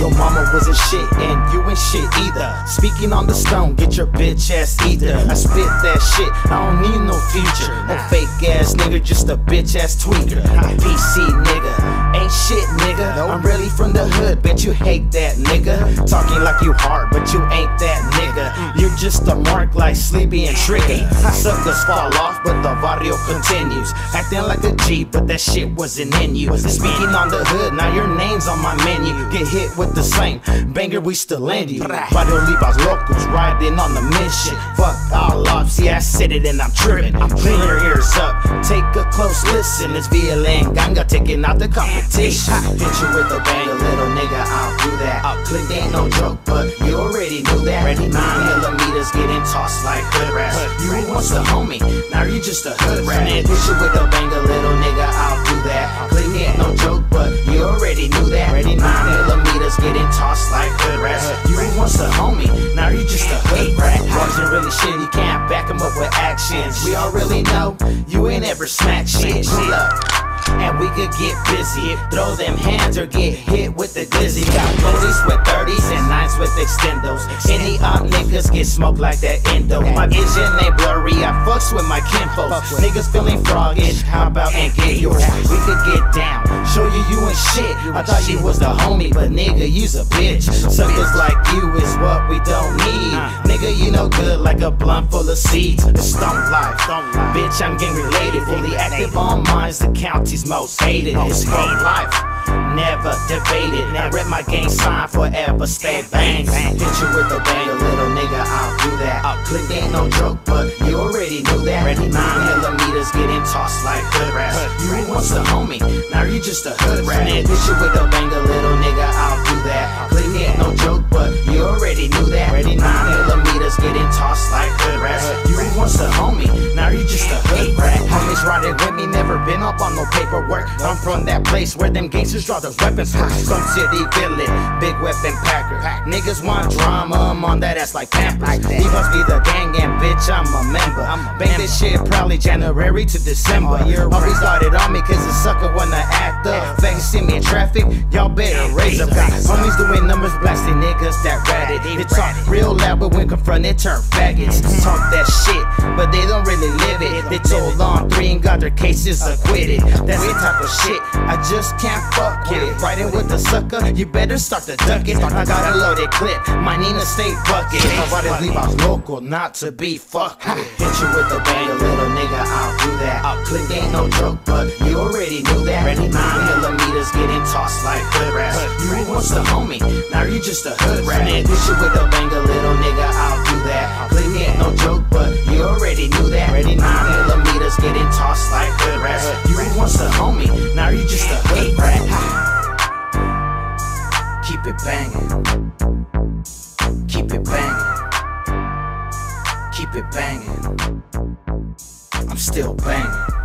Your mama wasn't shit and you ain't shit either. Speaking on the stone, get your bitch ass either. I spit that shit, I don't need no fear. Nigga, just a bitch ass tweaker. PC nigga, ain't shit nigga. I'm really from the hood, bet you hate that nigga. Talking like you hard, but you ain't that nigga. You're just a mark like Sleepy and Tricky. Suckers fall off, but the barrio continues. Acting like a G, but that shit wasn't in you. Speaking on the hood, now your name's on my menu. Get hit with the same banger, we still land you. Barrio Livas locals riding on the mission. Fuck all off, see I said it and I'm tripping. I'm Clean your ears up, take a close listen. It's VLN Ganga taking out the competition. Hit you with a banger, little nigga, I'll do that. I'll click, ain't no joke, but you already knew that. Nine millimeters getting tossed like hood rats. You ain't once the homie, now you just a hood rat. Hit you with a banger, little nigga, I'll do that. Click, ain't no joke, but you already knew that. Nine millimeters getting tossed like hood rats. You ain't once the homie, really shit, you can't back 'em up with actions. We all really know you ain't ever smack shit. Pull up. And we could get busy. Throw them hands or get hit with the dizzy. Got 40s with 30s and 9s with extendos. Any op niggas get smoked like that endo. My vision ain't blurry, I fucks with my kinfolk. Niggas feeling froggish, how about and get yours? We could get down, show you you ain't shit. I thought you was the homie, but nigga, you's a bitch. Suckers like you is what we don't need. Nigga, you know good like a blunt full of seeds. Stone life, bitch, I'm gang related. Fully active on mines, the county's most hated. It's from life. Never debated. Now rep my gang sign forever. Stay bang. Hit you with a bang, a little nigga. I'll do that. I'll click ain't no joke, but you tossed like hood rats. You once a homie, now you just a hood rat. Hit you with a bang, a little nigga. I'll do that. Click it, no joke, but you already knew that. Nine millimeters getting tossed like up on no paperwork. I'm from that place where them gangsters draw those weapons from. Some city villain, big weapon packer. Niggas want drama, I'm on that ass like Pampers. He must be the gang and bitch, I'm a member. Bang this shit probably January to December. Always started on me cause the sucker wanna act up. Faggots see me in traffic, y'all better raise up. Got homies doing numbers, blasting niggas that ratted. They talk real loud, but when confronted, turn faggots. Talk that shit, but they don't really live it. They told on three and got their cases acquitted. That's the type of shit I just can't fuck with. Riding with the sucker, you better start to duck it. I got a loaded clip, my Nina State bucket. I ride leave out local, not to be fucked with. Hit you with a bang, a little nigga, I'll do that. I'll click, ain't no joke, but you already knew that. Ready, Nine millimeters getting tossed like hood rats. You ain't once the homie, now you just a hood rat. Hit you with a bang, a little nigga, I'll do that. Click, ain't no joke, but you already knew that. Ready, Nine getting tossed like hood rats. You ain't once the homie, now you just a hood rat. Keep it banging. Keep it banging. Keep it banging. I'm still banging.